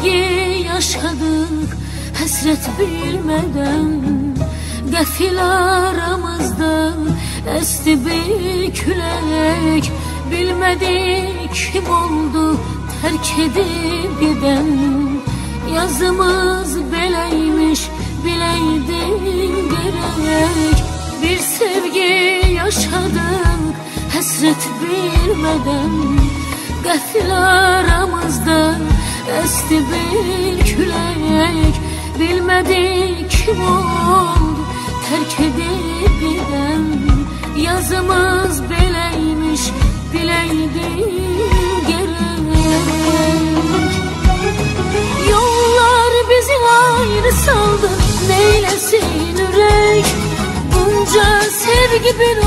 sevgi yaşadık Hasret bilmeden. Gafil aramızda Esti bir külek Bilmedik kim oldu Terk edip giden. Yazımız beleymiş Bileydin gerek. Bir sevgi yaşadık Hasret bilmeden. Gafil aramızda esti bir külek Bilmedik kim oldu terk edip giden Yazımız beleymiş bileydin gerek. Yollar bizi ayrı saldı neylesin yürek? Bunca sevgi bir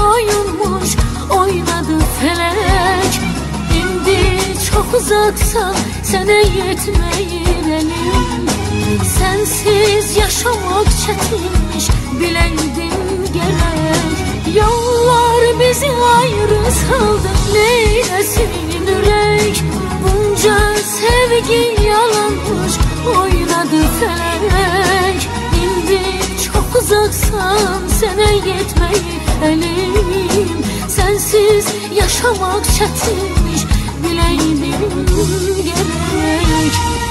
çok uzaksan sana yetmeyir elim. Sensiz yaşamak çetinmiş bileydin gerek Yollar bizi ayrı saldı neylesin yürek Bunca sevgi yalanmış oynadı felek. İndi çok uzaksan sana yetmeyir elim. Sensiz yaşamak çetinmiş bileydim gerek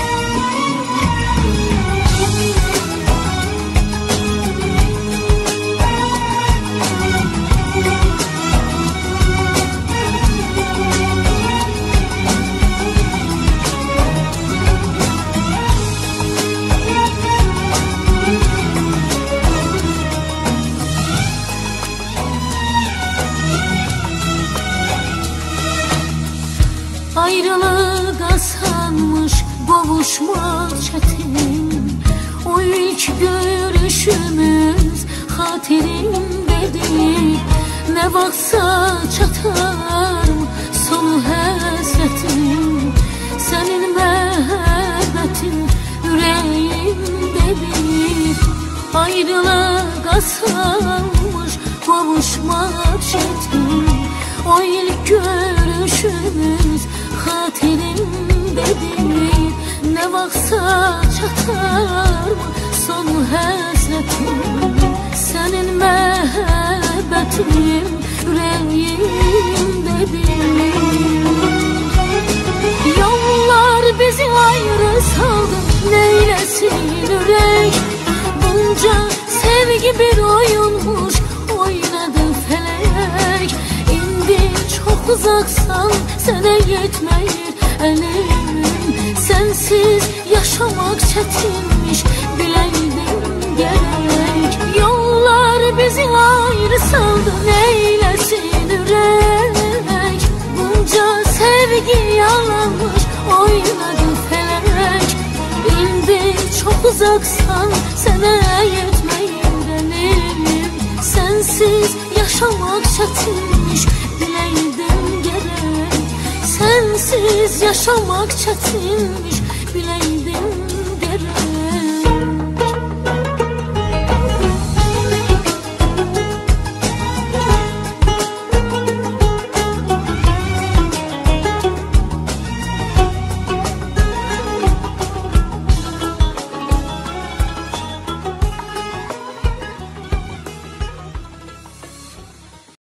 Asanmış Kavuşmak çetin. O ilk görüşümüz Hatirimdedir Ne vaksa çatar Sonu hasretim Senin mehebbetin Yüreğimdedir Ayrılık asanmış Kavuşmak çetin. O ilk görüşümüz Yollar bizi ayrı neylesin yürek? Bunca sevgi bir oyunmuş oynadı felek. İndi çok uzaksan sana yetmeyir elim. Sensiz yaşamak çetinmiş bileydin gerek. Yollar bizi ayrı saldı neylesin yürek Bunca sevgi yalanmış oynadı felek. İndi çok uzaksan sana yetmeyir elim Sensiz yaşamak çetinmiş bileydin gerek. Sensiz yaşamak çetinmiş bileydin